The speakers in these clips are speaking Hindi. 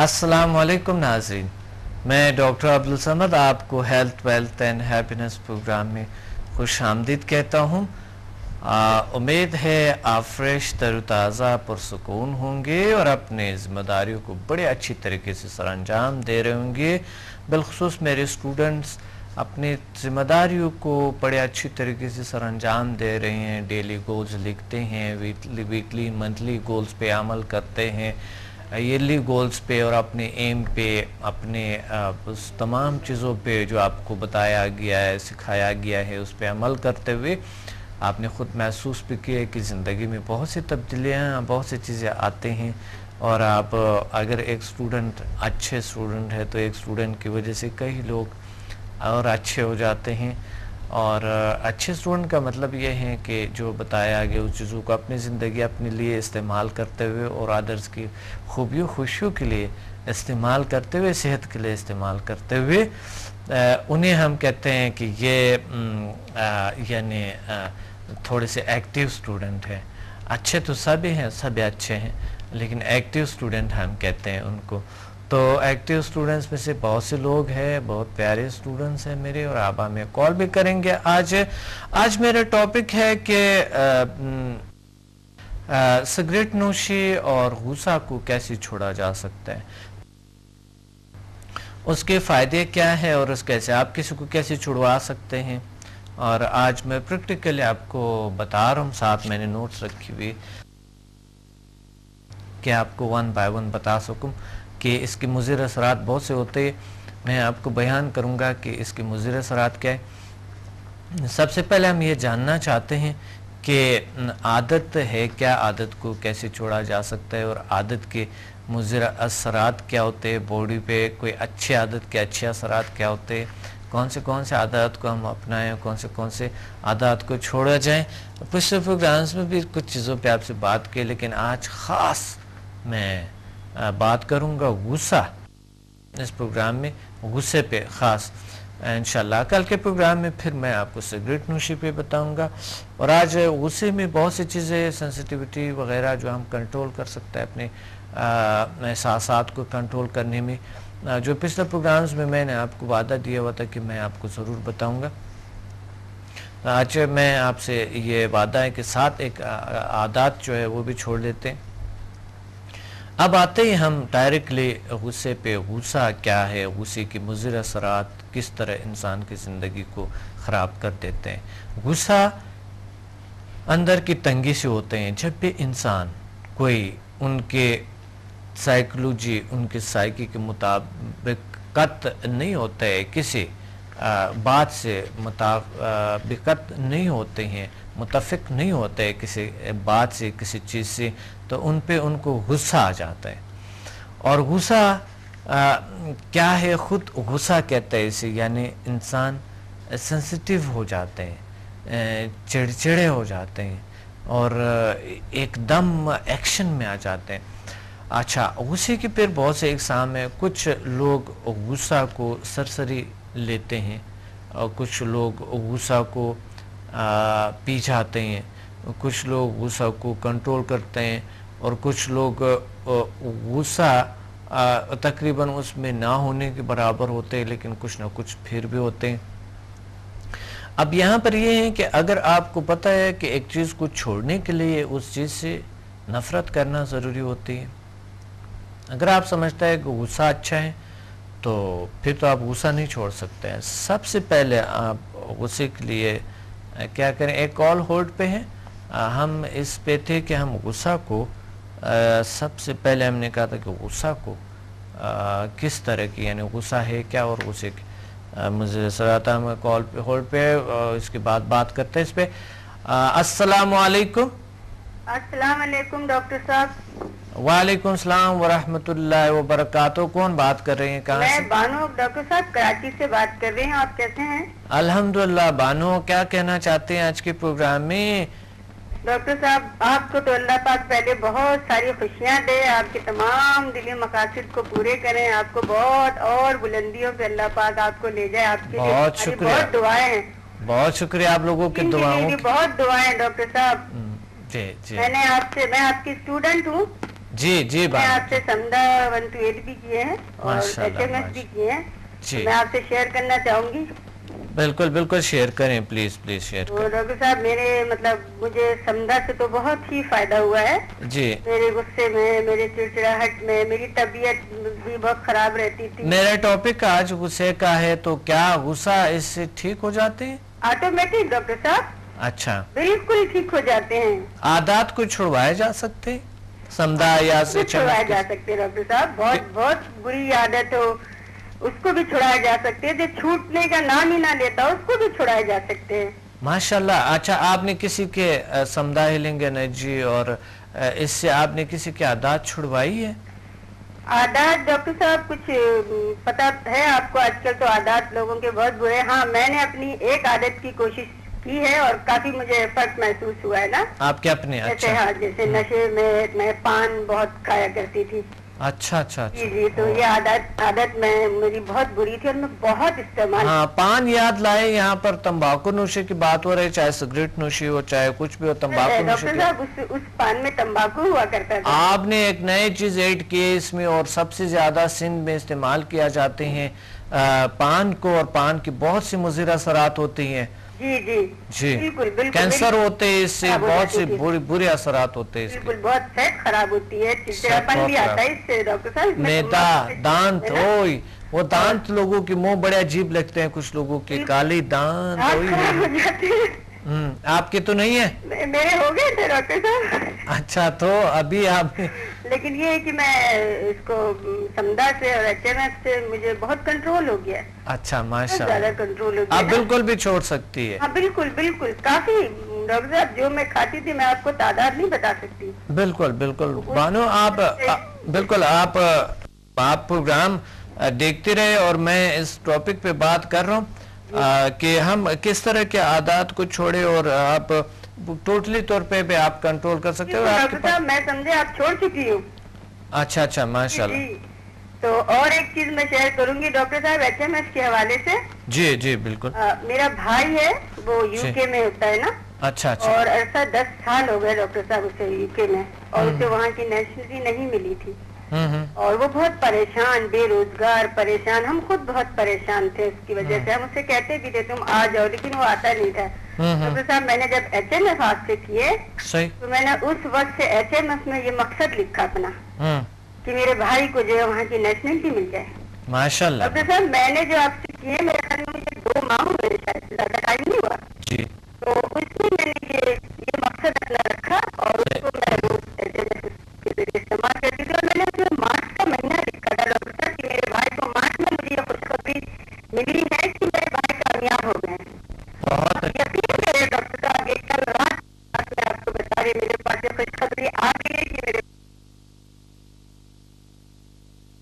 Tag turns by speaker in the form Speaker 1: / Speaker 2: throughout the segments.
Speaker 1: अस्सलाम वालेकुम नाजरीन मैं डॉक्टर अब्दुल समद आपको health, wealth and happiness programme में खुश आमदीद कहता हूँ। उम्मीद है आप फ्रेश, तरोताज़ा, पुरसकून होंगे और अपने ज़िम्मेदारियों को बड़े अच्छी तरीके से सर अंजाम दे रहे होंगे। बिलखसूस मेरे स्टूडेंट्स अपनी जिम्मेदारियों को बड़े अच्छी तरीके से सर अंजाम दे रहे हैं। डेली गोल्स लिखते हैं वीकली मंथली गोल्स पे अमल करते हैं। ईयरली गोल्स पे और अपने एम पे, अपने उस तमाम चीज़ों पे जो आपको बताया गया है, सिखाया गया है, उस पर अमल करते हुए आपने ख़ुद महसूस भी किया कि ज़िंदगी में बहुत सी तब्दीलियाँ, बहुत सी चीज़ें आते हैं और आप अगर एक स्टूडेंट अच्छे स्टूडेंट है तो एक स्टूडेंट की वजह से कई लोग और अच्छे हो जाते हैं। और अच्छे स्टूडेंट का मतलब ये है कि जो बताया गया उस चीज़ों को अपनी ज़िंदगी, अपने लिए इस्तेमाल करते हुए और अदर्स की खूबियों, खुशियों के लिए इस्तेमाल करते हुए, सेहत के लिए इस्तेमाल करते हुए उन्हें हम कहते हैं कि ये यानी थोड़े से एक्टिव स्टूडेंट हैं। अच्छे तो सभी हैं, सभी अच्छे हैं, लेकिन एक्टिव स्टूडेंट हम कहते हैं उनको। तो एक्टिव स्टूडेंट्स में से बहुत से लोग हैं, बहुत प्यारे स्टूडेंट्स हैं मेरे और आप हमें कॉल भी करेंगे आज। आज मेरा टॉपिक है कि सिगरेट नोशी और गुस्सा को कैसे छोड़ा जा सकता है। उसके फ़ायदे क्या है और उस कैसे आप किसी को कैसे छुड़वा सकते हैं? और आज मैं प्रैक्टिकली आपको बता रहा हूँ, साथ मैंने नोट्स रखी हुई। कि आपको वन बाय वन बता सकूँ। कि इसके मुजिर असरात बहुत से होते मैं आपको बयान करूँगा कि इसके मुजिर असरात क्या है। सबसे पहले हम ये जानना चाहते हैं कि आदत है क्या? आदत को कैसे छोड़ा जा सकता है? और आदत के मुजिर असरात क्या होते हैं? बॉडी पे कोई अच्छी आदत के अच्छे असरात क्या होते हैं? कौन से कौन से आदत को हम अपनाएँ? कौन से कौन से आदत को छोड़ा जाए? पिछले प्रोग्राम्स में भी कुछ चीज़ों पे आपसे बात की, लेकिन आज ख़ास मैं बात करूँगा गुस्सा इस प्रोग्राम में, गुस्से पे ख़ास। इन कल के प्रोग्राम में फिर मैं आपको सिगरेट नोशी पे बताऊँगा। और आज गुस्से में बहुत सी चीज़ें सेंसिटिविटी वगैरह जो हम कंट्रोल कर सकते हैं अपने एहसास को कंट्रोल करने में। जो पिछले प्रोग्राम्स में मैंने आपको वादा दिया हुआ था कि मैं आपको ज़रूर बताऊँगा। आज मैं आपसे ये वादा है कि साथ एक आदत जो है वो भी छोड़ देते हैं। अब आते ही हम डायरेक्टली गुस्से पे गुस्सा क्या है गुस्से की मुजिर असरात किस तरह इंसान की ज़िंदगी को ख़राब कर देते हैं। गुस्सा अंदर की तंगी से होते हैं। जब भी इंसान कोई उनके साइकोलॉजी उनके साइकी के मुताबिकत नहीं होता है किसी आ, बात से मुताबिकत नहीं होते हैं मुतफिक नहीं होते है किसी बात से किसी चीज़ से तो उन पे उनको गुस्सा आ जाता है। और गुस्सा क्या है? खुद गुस्सा कहते हैं इसे, यानी इंसान सेंसिटिव हो जाते हैं चिड़चिड़े हो जाते हैं और एकदम एक्शन में आ जाते हैं। अच्छा गुस्से के फिर बहुत से एग्ज़ाम है। कुछ लोग गुस्सा को सरसरी लेते हैं और कुछ लोग गुस्सा को पी जाते हैं। कुछ लोग गुस्सा को कंट्रोल करते हैं। और कुछ लोग गुस्सा तकरीबन उसमें ना होने के बराबर होते हैं, लेकिन कुछ ना कुछ फिर भी होते हैं। अब यहाँ पर यह है कि अगर आपको पता है कि एक चीज़ को छोड़ने के लिए उस चीज़ से नफ़रत करना ज़रूरी होती है। अगर आप समझते हैं कि गुस्सा अच्छा है तो फिर तो आप गुस्सा नहीं छोड़ सकते हैं। सबसे पहले आप गुस्से के लिए क्या करें? एक कॉल होल्ड पे है। हम इस पे थे कि हम गुस्सा को सबसे पहले हमने कहा था कि गुस्सा को आ, किस तरह की यानी गुस्सा है क्या और गुस्से मुझे सर आता हम कॉल पे होल्ड पे इसके बाद बात करते हैं इस पे। अस्सलाम वालेकुम
Speaker 2: अस्सलाम वालेकुम डॉक्टर साहब।
Speaker 1: वालेकुम सलाम वरहमतुल्लाहि वबरकातुहू। कौन बात कर रही हैं? कहाँ
Speaker 2: मैं बानो डॉक्टर साहब कराची से बात कर रहे हैं। आप कैसे हैं?
Speaker 1: अल्हम्दुलिल्लाह बानो क्या कहना चाहते हैं आज के प्रोग्राम में?
Speaker 2: डॉक्टर साहब आपको तो अल्लाह पाक पहले बहुत सारी खुशियाँ दे। आपके तमाम दिली मकासद को पूरे करें। आपको बहुत और बुलंदियों पे अल्लाह पाक आपको ले जाए। आपके
Speaker 1: बहुत शुक्रिया।
Speaker 2: बहुत दुआएँ हैं।
Speaker 1: बहुत शुक्रिया आप लोगों की दुआओं
Speaker 2: बहुत दुआएँ डॉक्टर साहब।
Speaker 1: हम्म, जी जी।
Speaker 2: मैंने आपसे मैं आपकी स्टूडेंट हूँ।
Speaker 1: जी जी
Speaker 2: मैं आपसे समदा वन टू एट भी किए हैं और एच एम एस भी किए हैं। मैं आपसे शेयर करना चाहूँगी।
Speaker 1: बिल्कुल बिल्कुल शेयर करें प्लीज़ प्लीज़ शेयर
Speaker 2: तो डॉक्टर साहब मेरे मतलब मुझे समदा से तो बहुत ही फ़ायदा हुआ है।
Speaker 1: जी।
Speaker 2: मेरे गुस्से में मेरे चिड़चिड़ाहट में मेरी तबीयत भी बहुत खराब रहती थी।
Speaker 1: मेरा टॉपिक आज गुस्से का है तो क्या गुस्सा इससे ठीक हो जाते हैं?
Speaker 2: ऑटोमेटिक डॉक्टर साहब।
Speaker 1: अच्छा।
Speaker 2: बिल्कुल ठीक हो जाते हैं।
Speaker 1: आदात को छुड़वाए जा सकते? समुदाय या से
Speaker 2: छुड़ाए जा सकते डॉक्टर साहब। बहुत बहुत बुरी आदत हो। उसको भी छुड़ाया जा सकते हैं। जो छूटने का नाम ही ना लेता उसको भी छुड़ाया जा सकते हैं।
Speaker 1: माशाल्लाह अच्छा आपने किसी के समुदाय हीलिंग एनर्जी और इससे आपने किसी की आदात छुड़वाई है?
Speaker 2: आदात डॉक्टर साहब कुछ पता है आपको? आजकल तो आदात लोगों के बहुत बुरे हैं। मैंने अपनी एक आदत की कोशिश की है और काफ़ी मुझे फ़र्क महसूस हुआ है ना।
Speaker 1: आपके अपने
Speaker 2: जैसे
Speaker 1: अच्छा।
Speaker 2: हाँ जैसे नशे में मैं पान बहुत खाया करती थी।
Speaker 1: अच्छा अच्छा
Speaker 2: जी
Speaker 1: अच्छा।
Speaker 2: जी तो ये आदत आदत में मेरी बहुत बुरी थी और मैं बहुत इस्तेमाल
Speaker 1: हाँ पान याद लाए यहाँ पर तंबाकू नोशी की बात हो रही चाहे सिगरेट नोशी हो चाहे कुछ भी हो तंबाकू नोशी
Speaker 2: साहब उस उस पान में तंबाकू हुआ करता था।
Speaker 1: आपने एक नए चीज़ ऐड की है इसमें और सबसे ज़्यादा सिंध में इस्तेमाल किया जाते हैं पान को और पान की बहुत सी मुजिर असरात होती हैं।
Speaker 2: जी जी।
Speaker 1: जी।
Speaker 2: बिल्कुल बिल्कुल
Speaker 1: कैंसर होते हैं इससे बहुत से बुरे बुरी असर होते हैं इसके।
Speaker 2: बिल्कुल बहुत सेहत खराब होती है चिड़चिड़ापन भी आता है इससे डॉक्टर साहब नेता
Speaker 1: दांत
Speaker 2: हो
Speaker 1: वो दांत लोगों के मुँह बड़े अजीब लगते हैं कुछ लोगों के काले दांत
Speaker 2: हो हैं।
Speaker 1: हम्म, आपके तो नहीं है?
Speaker 2: मेरे हो गए थे डॉक्टर साहब।
Speaker 1: अच्छा तो अभी आप
Speaker 2: लेकिन ये है कि मैं इसको समदा से और एचएनएस से मुझे बहुत कंट्रोल हो गया
Speaker 1: अच्छा माशा
Speaker 2: ज़्यादा कंट्रोल हो गया
Speaker 1: आप बिल्कुल भी छोड़ सकती है।
Speaker 2: हाँ बिल्कुल बिल्कुल। काफ़ी डॉक्टर साहब जो मैं खाती थी मैं आपको तादाद नहीं बता सकती।
Speaker 1: बिल्कुल बिल्कुल। बानो आप आ, बिल्कुल आप आप प्रोग्राम देखते रहे और मैं इस टॉपिक पे बात कर रहा हूँ। कि हम किस तरह के आदात को छोड़े और आप टोटली तौर पे भी आप कंट्रोल कर सकते हो
Speaker 2: डॉक्टर साहब मैं समझे आप छोड़ चुकी हूँ।
Speaker 1: अच्छा अच्छा माशाल्लाह।
Speaker 2: तो और एक चीज़ मैं शेयर करूँगी डॉक्टर साहब एच के हवाले से।
Speaker 1: जी जी बिल्कुल।
Speaker 2: अ, मेरा भाई है वो यूके में होता है ना?
Speaker 1: अच्छा अच्छा।
Speaker 2: और ऐसा दस साल हो गए डॉक्टर साहब उसे यूके में और उसे वहाँ की नेशनलिटी नहीं मिली थी।
Speaker 1: हम्म हम्म
Speaker 2: और वो बहुत परेशान बेरोजगार परेशान। हम खुद बहुत परेशान थे उसकी वजह से। हम उसे कहते भी थे तुम आ जाओ। लेकिन वो आता नहीं था। डॉक्टर साहब मैंने जब एच एम एफ़ हाथ से किए तो मैंने उस वक्त से एच एम एफ़ में ये मकसद लिखा अपना
Speaker 1: हम्म।
Speaker 2: कि मेरे भाई को जो है वहाँ की नेशनलिटी मिल जाए।
Speaker 1: माशाल्लाह।
Speaker 2: डॉक्टर साहब मैंने जो आपसे किए मेरे ख्याल में मुझे दो माह हुए शायद ज़्यादा टाइम नहीं हुआ।
Speaker 1: जी।
Speaker 2: तो उसमें मैंने ये ये मकसद अपना रखा और उसको मैं रोज इस्तेमाल यकीन डॉक्टर साहब कल रात में आपको बता रही मेरे पास ये खुशखबरी आ गई है कि मेरे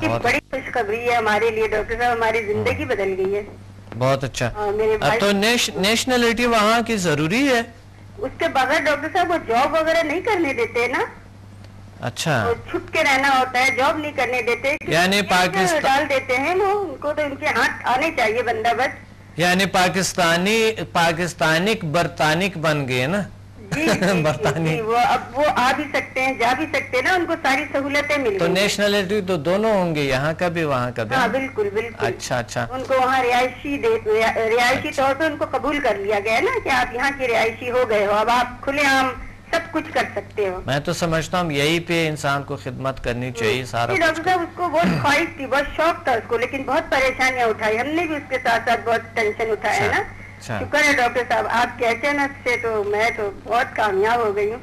Speaker 2: कि
Speaker 1: बहुत-
Speaker 2: बड़ी खुशखबरी है हमारे लिए डॉक्टर साहब हमारी ज़िंदगी बदल गई है।
Speaker 1: बहुत अच्छा।
Speaker 2: मेरे भाई
Speaker 1: तो नेश, नेशनलिटी वहाँ की ज़रूरी है।
Speaker 2: उसके बगैर डॉक्टर साहब वो जॉब वगैरह नहीं करने देते ना।
Speaker 1: अच्छा।
Speaker 2: वो छुप के रहना होता है जॉब नहीं करने देते।
Speaker 1: यानी पाकिस्तान-
Speaker 2: डाल देते हैं वो उनको तो उनके हाथ आने चाहिए बंदा बस।
Speaker 1: यानी पाकिस्तानी पाकिस्तानिक बरतानिक बन गए ना?
Speaker 2: जी, जी, जी, जी, वो अब वो आ भी सकते हैं जा भी सकते हैं ना उनको सारी सहूलतें मिल
Speaker 1: तो नेशनलिटी तो दोनों होंगे यहाँ का भी वहाँ का भी।
Speaker 2: हाँ बिल्कुल बिल्कुल।
Speaker 1: अच्छा अच्छा।
Speaker 2: उनको वहाँ रिहायशी दे रिहा- रिहायशी तौर पे उनको कबूल कर लिया गया ना कि आप यहाँ की रिहायशी हो गए हो। अब आप खुलेआम सब कुछ कर सकते हो।
Speaker 1: मैं तो समझता हूँ यही पे इंसान को खिदमत करनी चाहिए सारा
Speaker 2: डॉक्टर साहब उसको बहुत ख्वाहिश थी बहुत शौक था उसको लेकिन बहुत परेशानियाँ उठाई। हमने भी उसके साथ साथ बहुत टेंशन उठाया है
Speaker 1: अच्छा,
Speaker 2: ना?
Speaker 1: अच्छा।
Speaker 2: शुक्र है डॉक्टर साहब आप कहते हैं ना से तो मैं तो बहुत कामयाब हो गई हूँ।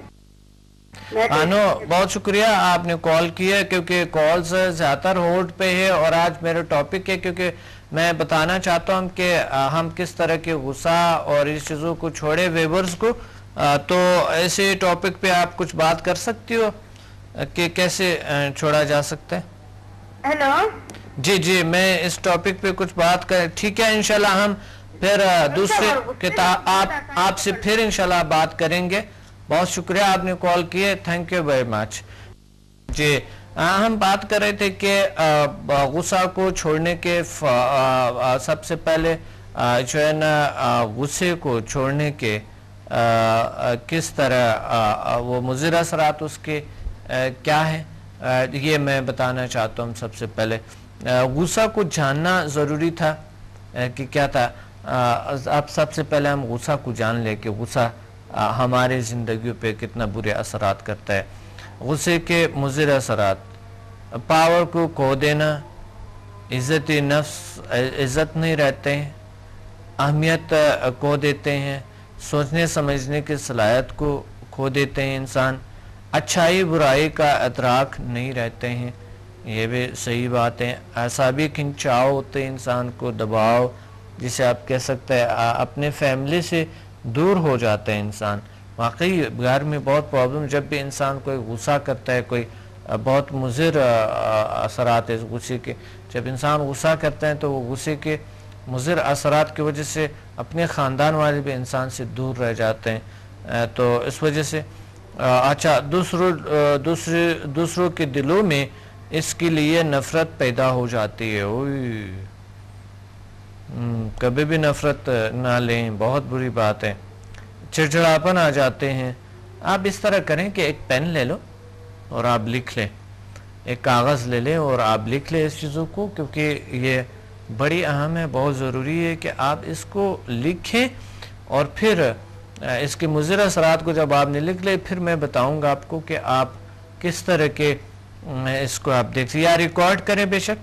Speaker 2: तो-
Speaker 1: आनो बहुत शुक्रिया आपने कॉल किया क्योंकि कॉल्स ज़्यादातर होल्ड पे है और आज मेरा टॉपिक है क्योंकि मैं बताना चाहता हूँ कि हम किस तरह के गुस्सा और इस चीज़ों को छोड़े वेवर्स को। तो ऐसे टॉपिक पे आप कुछ बात कर सकती हो? कि कैसे छोड़ा जा सकता है?
Speaker 2: हेलो
Speaker 1: जी जी मैं इस टॉपिक पे कुछ बात कर ठीक है इंशाल्लाह हम फिर दूसरे किताब आप आपसे फिर इंशाल्लाह बात करेंगे। बहुत शुक्रिया आपने कॉल किए थैंक यू वेरी मच जी आ, हम बात कर रहे थे कि गुस्सा को छोड़ने के आ, आ, सबसे पहले जो है ना गुस्से को छोड़ने के किस तरह वो मुजिर असरात उसके क्या है? ये मैं बताना चाहता हूँ सबसे पहले। गुस्सा को जानना ज़रूरी था कि क्या था? अब सबसे पहले हम गुस्सा को जान ले कि गुस्सा हमारे ज़िंदगी पे कितना बुरे असरात करता है। गुस्से के मुजिर असरात पावर को खो देना इज़्ज़त नफ्स इज़्ज़त नहीं रहते हैं, अहमियत खो देते हैं सोचने समझने की सलाहियत को खो देते हैं इंसान। अच्छाई बुराई का अतराक नहीं रहते हैं। ये भी सही बात है। ऐसा भी खिंचाव होते इंसान को, दबाव, जिसे आप कह सकते हैं अपने फैमिली से दूर हो जाता है इंसान। वाकई घर में बहुत प्रॉब्लम जब भी इंसान कोई गुस्सा करता है, कोई बहुत मुजिर असरात है गुस्से के। जब इंसान गुस्सा करते हैं तो वो गुस्से के मुजिर असरात की वजह से अपने ख़ानदान वाले भी इंसान से दूर रह जाते हैं। तो इस वजह से अच्छा दूसरों दूसरे दूसरों के दिलों में इसके लिए नफ़रत पैदा हो जाती है। हम्म, कभी भी नफ़रत ना लें बहुत बुरी बात है। चिड़चिड़ापन आ जाते हैं। आप इस तरह करें कि एक पेन ले लो और आप लिख लें। एक कागज़ ले लें और आप लिख लें इस चीज़ों को क्योंकि ये बड़ी अहम है, बहुत ज़रूरी है कि आप इसको लिखें और फिर इसके मुजर असरात को जब आपने लिख ले, फिर मैं बताऊँगा आपको कि आप किस तरह के इसको आप देख या रिकॉर्ड करें बेशक।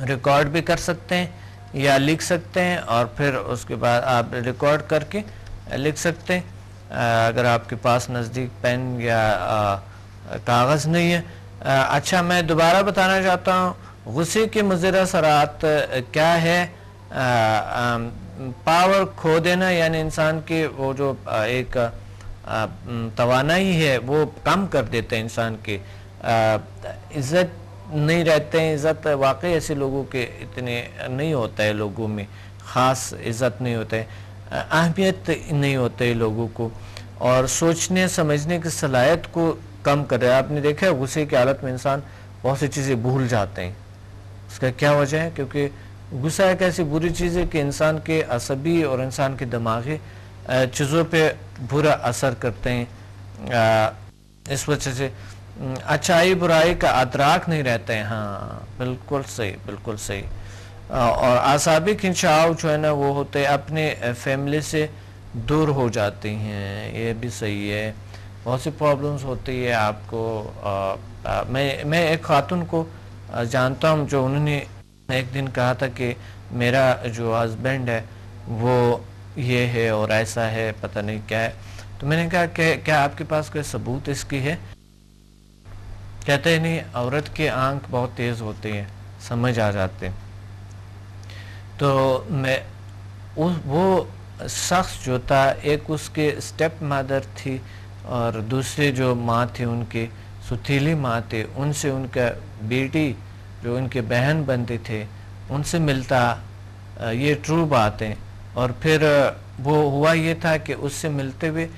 Speaker 1: रिकॉर्ड भी कर सकते हैं, या लिख सकते हैं और फिर उसके बाद आप रिकॉर्ड करके लिख सकते हैं। अगर आपके पास नज़दीक पेन या कागज़ नहीं है। अच्छा मैं दोबारा बताना चाहता हूँ गुस्से के मुजर असरात क्या है? आ, आ, पावर खो देना यानी इंसान के वो जो एक तोानाई है वो कम कर देते हैं इंसान की। इज़्ज़त नहीं रहते हैं इज़्ज़त वाकई ऐसे लोगों के इतने नहीं होता है लोगों में ख़ास इज़्ज़त नहीं होता है। अहमियत नहीं होते लोगों को। और सोचने समझने की सलाहियत को कम कर रहा है। आपने देखा है गुस्से की हालत में इंसान बहुत सी चीज़ें भूल जाते हैं। उसका क्या वजह है? क्योंकि गुस्सा एक ऐसी बुरी चीज़ है कि इंसान के असबी और इंसान के दिमागी चीज़ों पे बुरा असर करते हैं। इस वजह से अच्छाई बुराई का अदराक नहीं रहते हैं। हाँ बिल्कुल सही बिल्कुल सही। और आसाबी खिंचाव जो है ना वो होते अपने फैमिली से दूर हो जाती हैं। ये भी सही है। बहुत सी प्रॉब्लम्स होती है आपको। आ, आ, मैं मैं एक खातून को जानता हूँ, जो उन्होंने एक दिन कहा था कि मेरा जो हस्बैंड है, वो ये है और ऐसा है, पता नहीं क्या है। तो मैंने कहा कि क्या आपके पास कोई सबूत इसकी है? कहते हैं, नहीं, औरत के आँख बहुत तेज़ होते हैं, समझ आ जाते तो मैं उस, वो शख्स जो था, एक उसके स्टेप मदर थी और दूसरे जो माँ थी उनके सुथीली माँ थे उनसे उनका बेटी जो उनके बहन बनते थे उनसे मिलता ये ट्रू बात। है और फिर वो हुआ ये था कि उससे मिलते हुए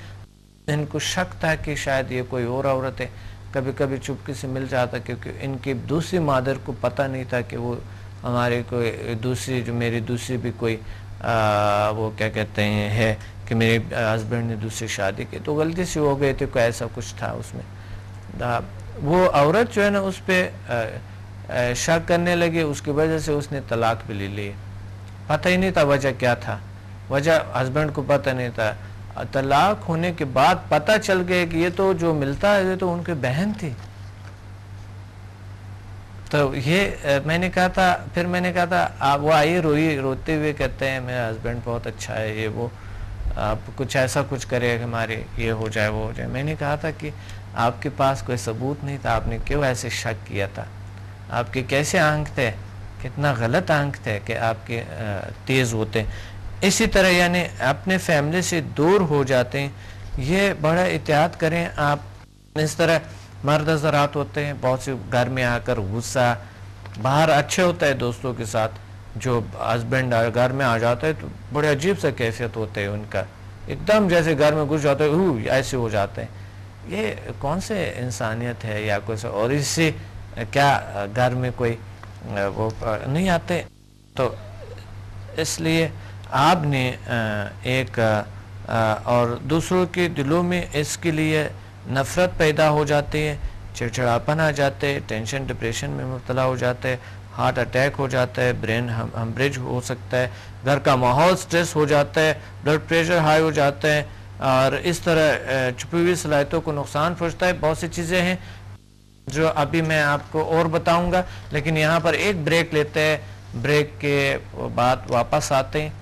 Speaker 1: इनको शक था कि शायद ये कोई और औरत है। कभी कभी चुपके से मिल जाता क्योंकि इनकी दूसरी मादर को पता नहीं था कि वो हमारे कोई दूसरी जो मेरी दूसरी भी कोई आ, वो क्या कहते हैं है कि मेरे हस्बैंड ने दूसरी शादी की। तो गलती से हो गए थे कोई ऐसा कुछ था उसमें। वो औरत जो है ना उस पर शक करने लगे, उसकी वजह से उसने तलाक भी ले ली। पता ही नहीं था वजह क्या था। वजह हस्बैंड को पता नहीं था। तलाक होने के बाद पता चल गया कि ये तो जो मिलता है, ये तो उनकी बहन थी। तो ये मैंने कहा था, फिर मैंने कहा था आप वो आइए रोई, रोते हुए कहते हैं, मेरा हस्बैंड बहुत अच्छा है, ये वो, आप कुछ ऐसा कुछ करे, हमारे, ये हो जाए, वो हो जाए। मैंने कहा था कि आपके पास कोई सबूत नहीं था, आपने क्यों ऐसे शक किया था? आपके कैसे आंक थे? कितना गलत आंक थे कि आपके तेज़ होते? इसी तरह यानी अपने फैमिली से दूर हो जाते हैं ये बड़ा एहतियात करें। आप इस तरह मर्द हजरात होते हैं, बहुत से घर में आकर गुस्सा, बाहर अच्छे होता है दोस्तों के साथ, जो हस्बैंड घर में आ जाता है तो बड़े अजीब सा कैफियत होते हैं उनका। एकदम जैसे घर में घुस जाते हैं ऐसे हो जाते हैं। ये कौन से इंसानियत है या कुछ और इससे क्या घर में कोई वो नहीं आते? तो इसलिए आपने एक और दूसरों के दिलों में इसके लिए नफ़रत पैदा हो जाती है, चिड़चिड़ापन आ जाते हैं टेंशन डिप्रेशन में मुबतला हो जाते हैं हार्ट अटैक हो जाता है ब्रेन हम हमब्रिज हो सकता है, घर का माहौल स्ट्रेस हो जाता है ब्लड प्रेशर हाई हो जाता है और इस तरह छुपी हुई सलाहितों को नुकसान पहुँचता है। बहुत सी चीज़ें हैं जो अभी मैं आपको और बताऊँगा, लेकिन यहाँ पर एक ब्रेक लेते हैं। ब्रेक के बाद वापस आते हैं।